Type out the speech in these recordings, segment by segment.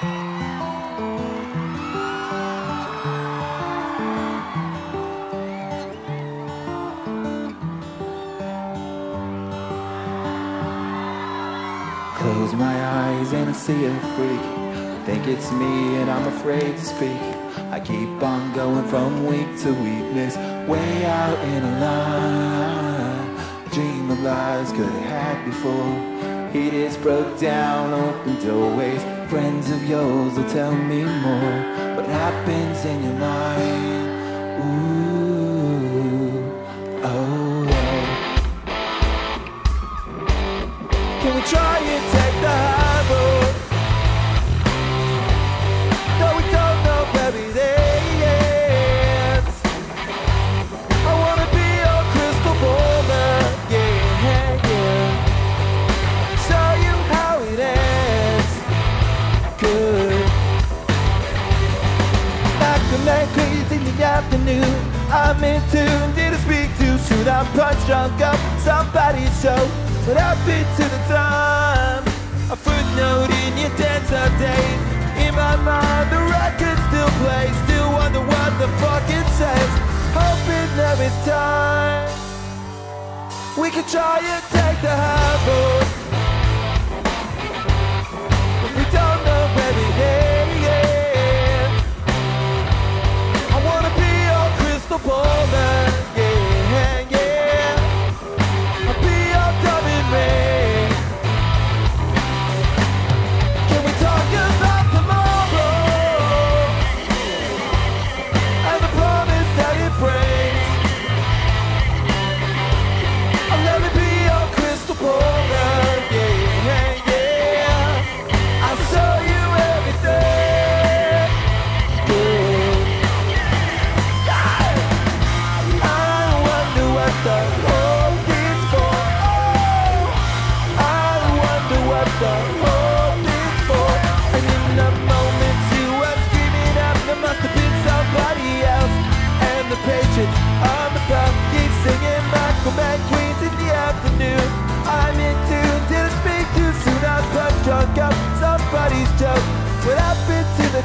Close my eyes and I see a freak. Think it's me and I'm afraid to speak. I keep on going from weak to weakness, way out in a line. Dream of lies could have had before. It is broke down, open doorways. Yours will tell me more. What happens in your mind? Ooh, Like a crazy in the afternoon. I'm in tune, didn't speak too soon. I'm punch drunk up somebody's show. What happened to the time? A footnote in your dance of. In my mind, the record still plays. Still wonder what the fuck it says. Hoping there is time. We can try and take the high road. Qu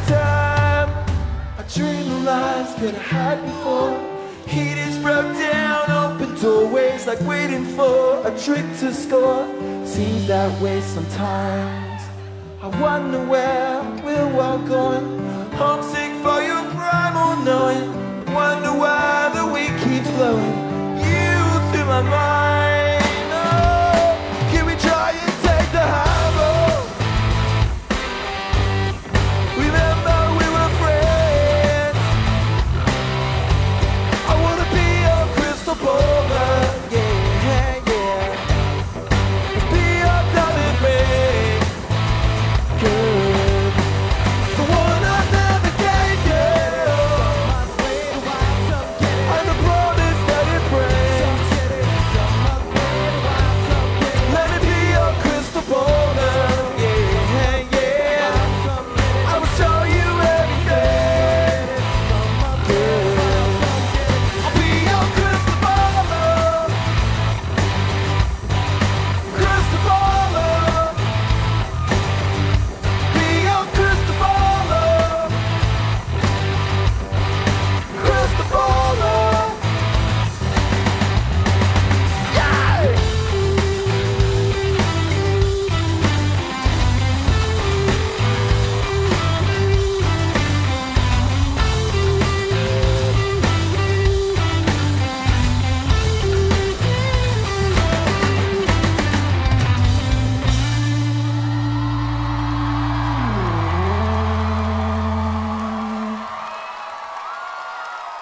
time? I dream of lives that I had before. Heat is broke down, open doorways like waiting for a trick to score. Seems that way sometimes. I wonder where we're all going. Homesick for your primal knowing.